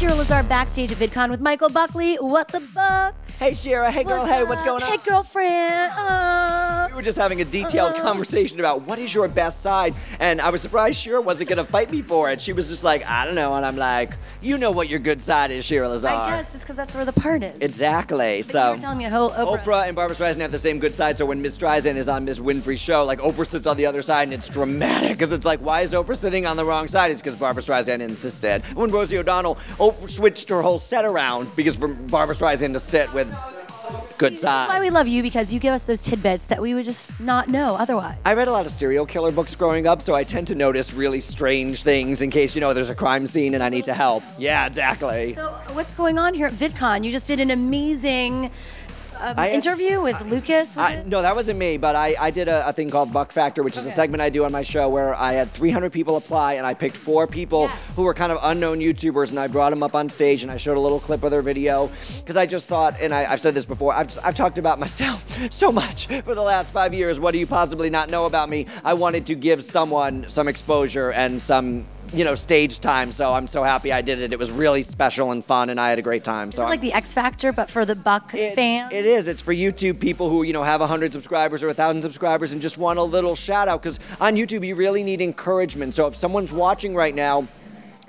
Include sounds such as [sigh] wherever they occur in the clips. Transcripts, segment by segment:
Shira Lazar backstage at VidCon with Michael Buckley. What the buck? Hey, Shira. Hey, girl. What's hey, what's going on? Hey, girlfriend. Uh, We were just having a detailed Uh-huh. conversation about what is your best side, and I was surprised Shira wasn't gonna fight me for it. She was just like, I don't know, and I'm like, you know what your good side is, Shira Lazar. I guess it's because that's where the part is. Exactly. But so. you were telling me a whole Oprah. Oprah and Barbra Streisand have the same good side, so when Miss Streisand is on Miss Winfrey's show, like Oprah sits on the other side, and it's dramatic because it's like, why is Oprah sitting on the wrong side? It's because Barbra Streisand insisted. When Rosie O'Donnell, Switched her whole set around because for Barbra Streisand to sit with good size. That's why we love you because you give us those tidbits that we would just not know otherwise. I read a lot of serial killer books growing up, so I tend to notice really strange things in case you know there's a crime scene and I need to help. Yeah, exactly. So, what's going on here at VidCon? You just did an amazing um, I- interview with Lucas. Was I, no, that wasn't me, but I, I did a, a thing called Buck Factor, which is a segment I do on my show where I had 300 people apply and I picked four people Yes. who were kind of unknown YouTubers and I brought them up on stage and I showed a little clip of their video because I just thought, and I, I've said this before, I've, I've talked about myself [laughs] so much for the last five years. What do you possibly not know about me? I wanted to give someone some exposure and some. You know, stage time. So I'm so happy I did it. It was really special and fun, and I had a great time. So I'm- like the X Factor, but for the Buck it- fans? It is. It's for YouTube people who, you know, have 100 subscribers or 1,000 subscribers and just want a little shout out. Because on YouTube, you really need encouragement. So if someone's watching right now,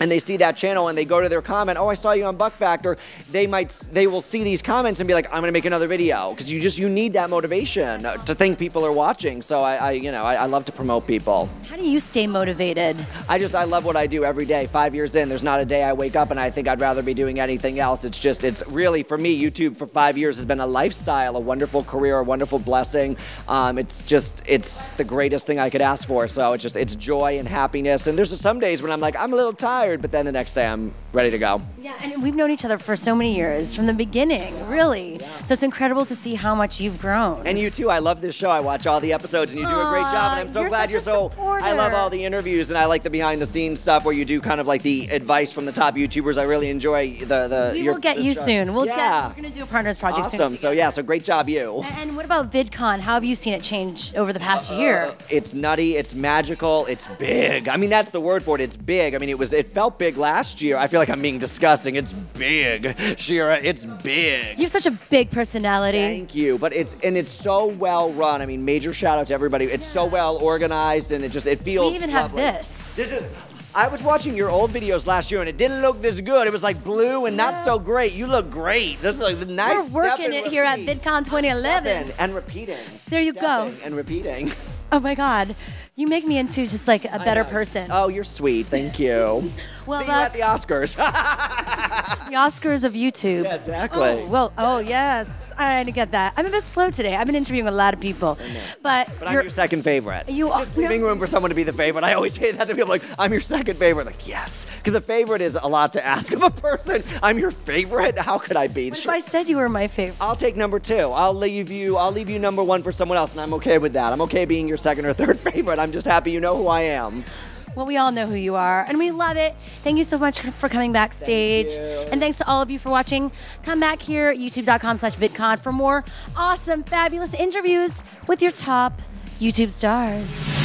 and they see that channel and they go to their comment, oh, I saw you on Buck Factor. They might, they will see these comments and be like, I'm gonna make another video because you just you need that motivation to think people are watching. So I, I you know, I, I love to promote people. How do you stay motivated? I just I love what I do every day. Five years in, there's not a day I wake up and I think I'd rather be doing anything else. It's just it's really for me. YouTube for five years has been a lifestyle, a wonderful career, a wonderful blessing. Um, it's just it's the greatest thing I could ask for. So it's just it's joy and happiness. And there's some days when I'm like I'm a little tired, but then the next day I'm ready to go. Yeah, and we've known each other for so many years from the beginning, really. So it's incredible to see how much you've grown. And you too. I love this show. I watch all the episodes, and you do a great job. And I'm so you're glad you're so. I love all the interviews, and I like the behind the scenes stuff where you do kind of like the advice from the top YouTubers. I really enjoy the the. we your- will get you show. soon. We'll yeah. get. We're gonna do a partners project soon. Awesome. So yeah, so great job, you. And what about VidCon? How have you seen it change over the past uh, year? It's nutty. It's magical. It's big. I mean, that's the word for it. It's big. I mean, it was. It felt big last year. I feel like I'm being disgusting. It's big, Shira. It's big. You have such a big personality. Thank you. But it's and it's so well run. I mean, major shout out to everybody. It's so well organized and it just it feels. We even have this. This is. I was watching your old videos last year and it didn't look this good. It was like blue and not so great. You look great. This is like the nice. We're working it here at. VidCon 2011. And repeating. There you go. And repeating. [laughs] Oh my God, you make me into just like a better person. Oh, you're sweet. Thank you. [laughs] Well, See you at uh, the Oscars. [laughs] The Oscars of YouTube. Yeah, exactly. Oh, well, oh yes, I get that. I'm a bit slow today. I've been interviewing a lot of people, but, But I'm you're, your second favorite. You are- just leaving room for someone to be the favorite. I always say that to people, like I'm your second favorite. Like yes, because the favorite is a lot to ask of a person. I'm your favorite. How could I be? What if I said you were my favorite? I'll take number two. I'll leave you. I'll leave you number one for someone else, and I'm okay with that. I'm okay being your second or third [laughs] favorite. I'm just happy you know who I am. Well, we all know who you are, and we love it. Thank you so much for coming backstage, you. and thanks to all of you for watching. Come back here at youtube.com/vidcon for more awesome, fabulous interviews with your top YouTube stars.